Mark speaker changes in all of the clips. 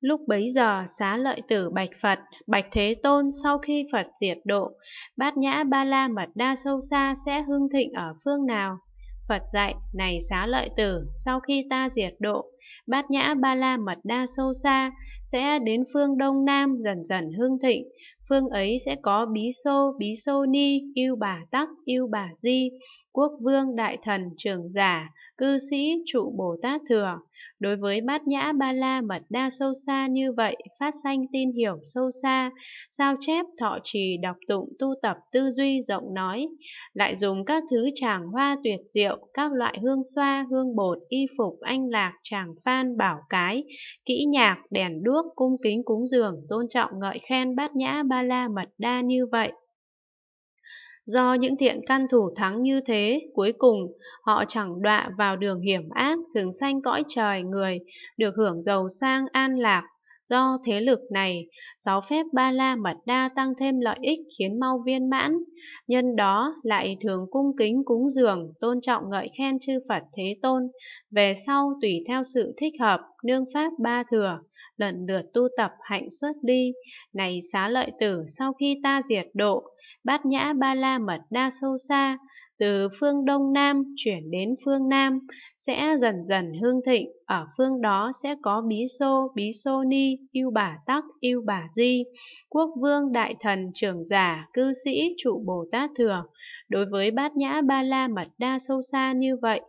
Speaker 1: Lúc bấy giờ xá lợi tử bạch Phật, bạch Thế Tôn sau khi Phật diệt độ, bát nhã ba la mật đa sâu xa sẽ hưng thịnh ở phương nào? Phật dạy, này xá lợi tử, sau khi ta diệt độ, bát nhã ba la mật đa sâu xa sẽ đến phương đông nam dần dần hưng thịnh. Phương ấy sẽ có bí sô, bí sô ni, yêu bà tắc, yêu bà di, quốc vương, đại thần, trưởng giả, cư sĩ, trụ Bồ Tát thừa. Đối với bát nhã ba la mật đa sâu xa như vậy, phát sanh tin hiểu sâu xa, sao chép, thọ trì, đọc tụng, tu tập, tư duy, rộng nói, lại dùng các thứ tràng hoa tuyệt diệu, các loại hương xoa, hương bột, y phục, anh lạc, tràng phan, bảo cái, kỹ nhạc, đèn đuốc, cung kính cúng dường, tôn trọng ngợi khen bát nhã ba la mật đa như vậy. Do những thiện căn thủ thắng như thế, cuối cùng họ chẳng đọa vào đường hiểm ác, thường sanh cõi trời người, được hưởng giàu sang an lạc. Do thế lực này, sáu phép ba la mật đa tăng thêm lợi ích khiến mau viên mãn. Nhân đó lại thường cung kính cúng dường, tôn trọng ngợi khen chư Phật Thế Tôn. Về sau tùy theo sự thích hợp, nương pháp ba thừa, lần lượt tu tập hạnh xuất ly. Này xá lợi tử, sau khi ta diệt độ, bát nhã ba la mật đa sâu xa, từ phương Đông Nam chuyển đến phương Nam, sẽ dần dần hương thịnh, ở phương đó sẽ có bí xô, bí xô ni, yêu bà tắc, yêu bà di, quốc vương, đại thần, trưởng giả, cư sĩ, trụ Bồ Tát thừa. Đối với bát nhã ba la mật đa sâu xa như vậy,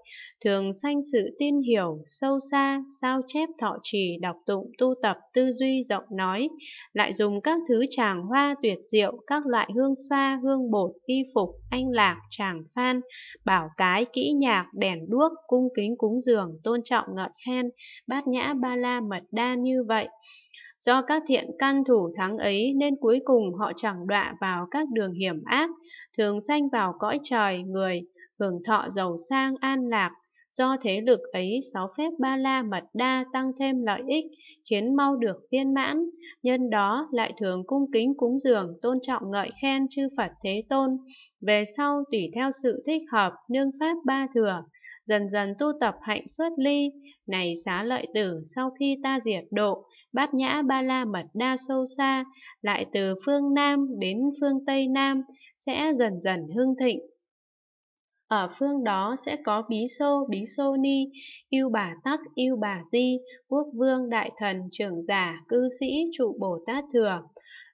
Speaker 1: thường sanh sự tin hiểu sâu xa, sao chép thọ trì, đọc tụng, tu tập, tư duy rộng nói, lại dùng các thứ tràng hoa tuyệt diệu, các loại hương xoa, hương bột, y phục, anh lạc, tràng phan, bảo cái, kỹ nhạc, đèn đuốc, cung kính cúng dường, tôn trọng ngợi khen, bát nhã ba la mật đa như vậy. Do các thiện căn thủ thắng ấy nên cuối cùng họ chẳng đọa vào các đường hiểm ác, thường sanh vào cõi trời, người, hưởng thọ giàu sang an lạc, Do thế lực ấy, sáu phép ba la mật đa tăng thêm lợi ích, khiến mau được viên mãn. Nhân đó lại thường cung kính cúng dường, tôn trọng ngợi khen chư Phật Thế Tôn. Về sau, tùy theo sự thích hợp, nương pháp ba thừa, dần dần tu tập hạnh xuất ly. Này xá lợi tử, sau khi ta diệt độ, bát nhã ba la mật đa sâu xa, lại từ phương Nam đến phương Tây Nam, sẽ dần dần hưng thịnh ở phương đó sẽ có bí sô, bí sô ni, yêu bà tắc, yêu bà di, quốc vương, đại thần, trưởng giả, cư sĩ, trụ Bồ Tát thừa.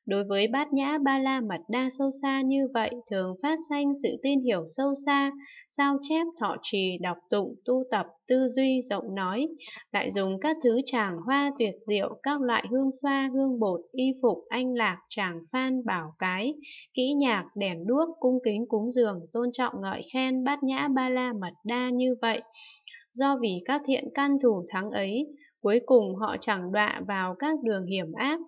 Speaker 1: Đối với bát nhã ba la mật đa sâu xa như vậy, thường phát sanh sự tin hiểu sâu xa, sao chép thọ trì, đọc tụng, tu tập, tư duy, rộng nói, lại dùng các thứ tràng hoa tuyệt diệu, các loại hương xoa, hương bột, y phục, anh lạc, tràng phan, bảo cái, kỹ nhạc, đèn đuốc, cung kính cúng dường, tôn trọng ngợi khen, bát nhã ba la mật đa như vậy. Do vì các thiện căn thủ thắng ấy, Cuối cùng họ chẳng đọa vào các đường hiểm ác,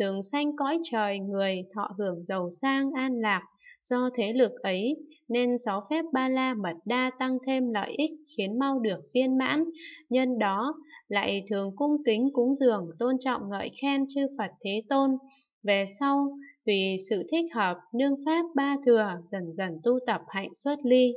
Speaker 1: thường sanh cõi trời người thọ hưởng giàu sang an lạc. Do thế lực ấy nên sáu phép ba la mật đa tăng thêm lợi ích khiến mau được viên mãn. Nhân đó lại thường cung kính cúng dường tôn trọng ngợi khen chư Phật Thế Tôn. Về sau, tùy sự thích hợp, nương pháp ba thừa dần dần tu tập hạnh xuất ly.